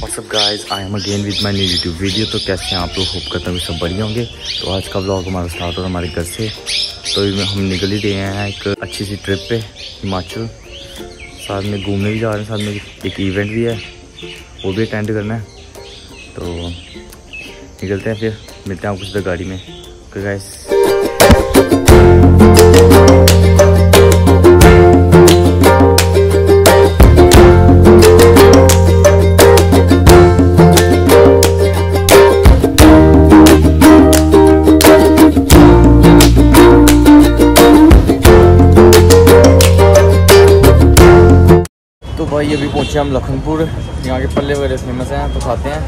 What's up guys I am again with my new YouTube video तो कैसे हैं आप लोग? होप करता हूँ सब बढ़िया होंगे। तो आज का ब्लॉग हमारा स्टार्ट हो रहा हमारे घर से। तो हम निकल ही रहे हैं एक अच्छी सी ट्रिप पे, हिमाचल। साथ में घूमने भी जा रहे हैं, साथ में एक इवेंट भी है। वो भी अटेंड करना है। तो निकलते हैं फिर, मिलते हैं आपको सीधा गाड़ी में। गाइस भाई अभी पहुँचे हम लखनपुर। यहाँ के पल्ले वगैरह फ़ेमस हैं तो खाते हैं।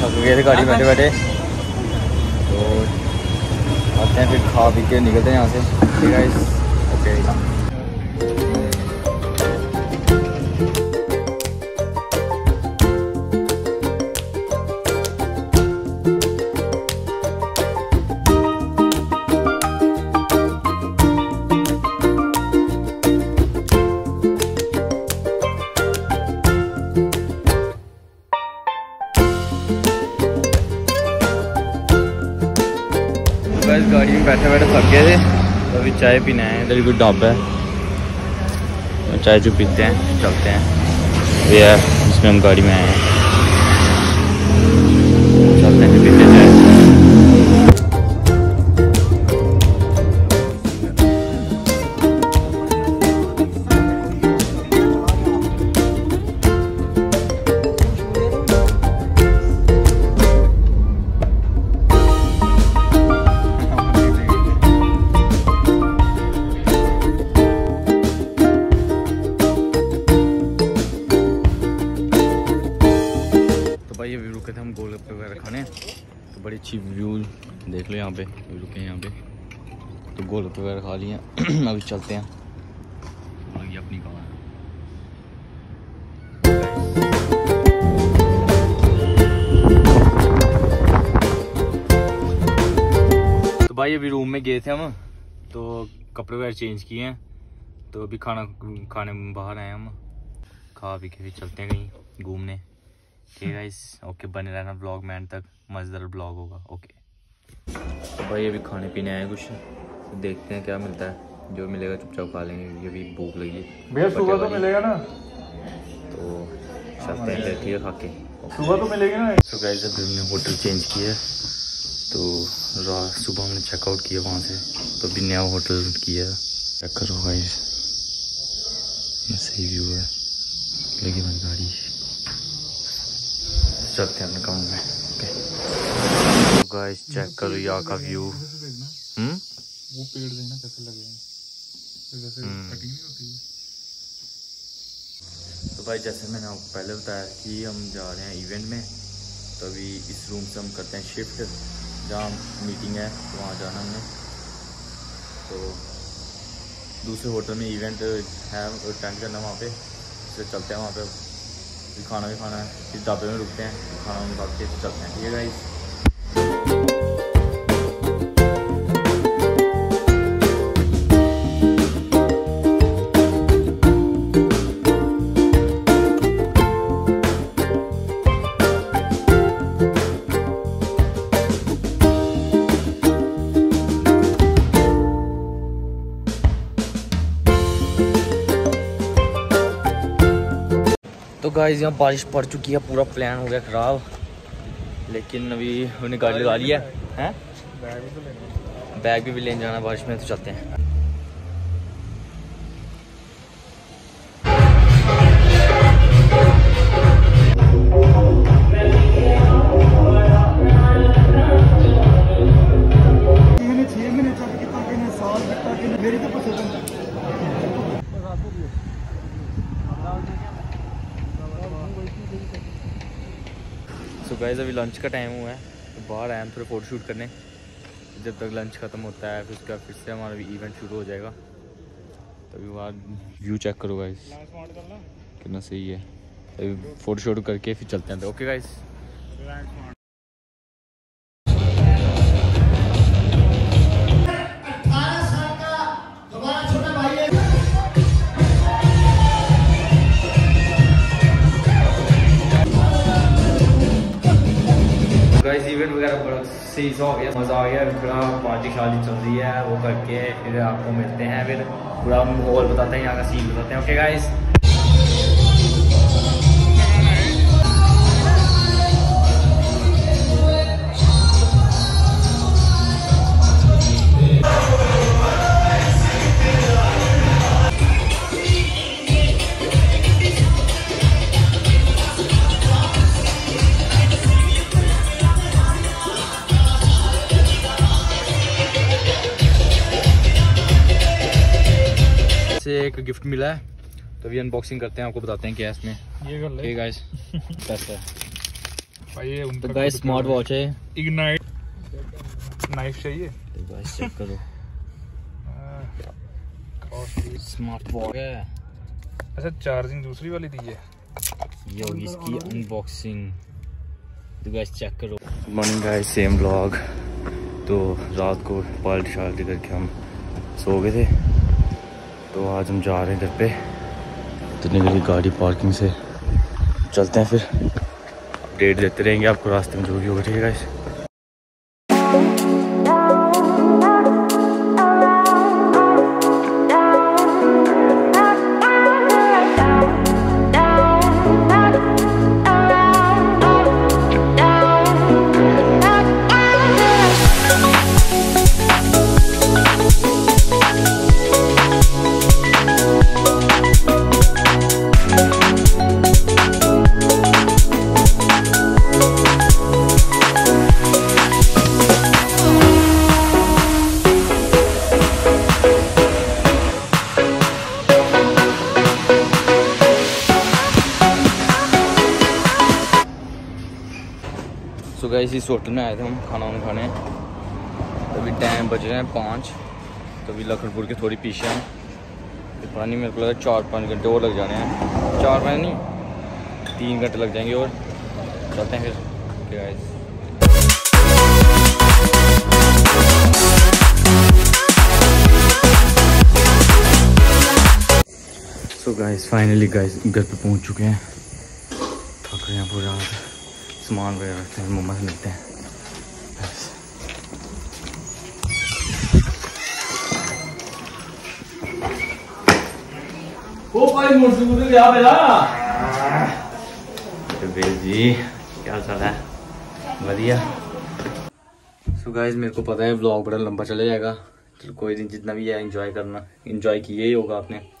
थक गए थे गाड़ी बैठे बैठे। तो आते हैं फिर खा पी के निकलते हैं यहाँ से। ठीक है ओके बस गाड़ी में बैठे बैठे थक गए थे। तो अभी चाय पीने है। इधर कोई ढाबा है। चाय जो पीते हैं, चलते हैं। ये है, जिसमें हम गाड़ी में आए हैं। बड़ी अच्छी व्यू देख लो यहाँ पे रुके यहाँ पे। तो गोलगप्पे वगैरह खा लिए अभी चलते हैं। आगे अपनी कहाँ तो भाई, अभी रूम में गए थे हम। तो कपड़े वगैरह चेंज किए हैं। तो अभी खाना, खाने बाहर आए हम। खा पी के फिर चलते हैं कहीं घूमने। ठीक है गाइस ओके बने रहना ब्लॉग में एंड तक. मज़ेदार ब्लॉग होगा. ओके तो भाई अभी खाने पीने आए कुछ? तो देखते हैं क्या मिलता है. जो मिलेगा चुपचाप खा लेंगे ये भी भूख लगी भैया सुबह तो मिलेगा ना? तो चलते हैं ठीक है खा के सुबह तो मिलेगा ना? तो गाइस अभी हमने होटल चेंज किया तो रात सुबह हमने चेकआउट किया वहाँ से. तो अभी नया होटल किया चेक करो गाइस सही व्यू है. लेकिन गाड़ी चलते हैं कमरे में। ओके गाइस चेक करो यहाँ का व्यू हम्म? वो पेड़ देखना कैसे लगे हैं। जैसे हम्म। कटिंग नहीं होती। तो भाई जैसे मैंने आपको पहले बताया कि हम जा रहे हैं इवेंट में तो अभी इस रूम से हम करते हैं शिफ्ट जहाँ मीटिंग है तो वहाँ जाना हमने। तो दूसरे होटल में इवेंट है अटेंड करना वहाँ पे। तो चलते हैं वहाँ पे। खाना भी खाना है। फिर ढाबे में रुकते हैं, खाना वाना खा के चलते हैं। ठीक है गाइस तो गाइस यहाँ बारिश पड़ चुकी है पूरा प्लान हो गया ख़राब। लेकिन अभी उन्होंने गाड़ी लगा लिया है। बैग भी, भी लेने जाना बारिश में तो चलते हैं। मेरी तो पसंद सो गाइज़ अभी लंच का टाइम हुआ है। तो बाहर आए हम थोड़ा फ़ोटो शूट करने। जब तक लंच ख़त्म होता है, फिर उसके बाद फिर से हमारा इवेंट शुरू हो जाएगा। तभी बाहर व्यू चेक करो गाइज़ कितना सही है। अभी फ़ोटो शूट करके फिर चलते हैं तो ओके गाइस हो गया मज़ा आ गया। थोड़ा पार्टी शार्टी चल रही है, वो करके फिर आपको मिलते हैं। फिर पूरा माहौल बताते हैं, यहाँ का सीन बताते हैं। ओके गाइस से एक गिफ्ट मिला है तो अभी अनबॉक्सिंग करते हैं आपको बताते हैं क्या है इसमें। ये कर ले। गाइस है। भाई ये तो गाइस स्मार्ट वॉच है। इग्नाइट नाइफ चाहिए? तो गाइस चेक करो। स्मार्ट वॉच है। अच्छा चार्जिंग दूसरी वाली दी है। ये होगी इसकी अनबॉक्सिंग तो गाइस चेक करो। मॉर्निंग गाइस सेम ब्लॉग तो रात को पार्टी शार्टी करके हम सो गए थे। तो आज हम जा रहे हैं घर पे। तो निकली गाड़ी पार्किंग से। चलते हैं फिर। अपडेट देते रहेंगे आपको रास्ते में जो भी होगा, ठीक है गाइस इस होटल में आए थे हम, खाना वाना खाने। अभी टाइम बज रहे हैं पाँच। तो अभी लखनपुर के थोड़ी पीछे हैं। पता नहीं, मेरे को लगा चार पाँच घंटे और लग जाने हैं। चार पाँच नहीं, तीन घंटे लग जाएँगे और। चलते हैं फिर। Guys so guys finally guys घर पे पहुँच चुके हैं। थक रहे हैं पूरा। सामान वगैरह रखते हैं मम्मा से मिलते हैं। बेल जी क्या चल रहा है? बढ़िया। सो गाइस मेरे को पता है ब्लॉग बड़ा लंबा चला जाएगा। चलो कोई नहीं जितना भी है एंजॉय करना। एंजॉय किया ही होगा आपने।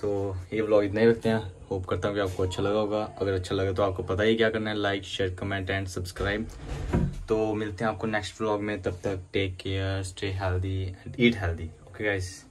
तो ये ब्लॉग इतना ही रखते हैं। होप करता हूँ कि आपको अच्छा लगा होगा। अगर अच्छा लगा तो आपको पता ही क्या करना है। Like share comment and subscribe तो मिलते हैं आपको नेक्स्ट ब्लॉग में। तब तक take care stay healthy and eat healthy okay guys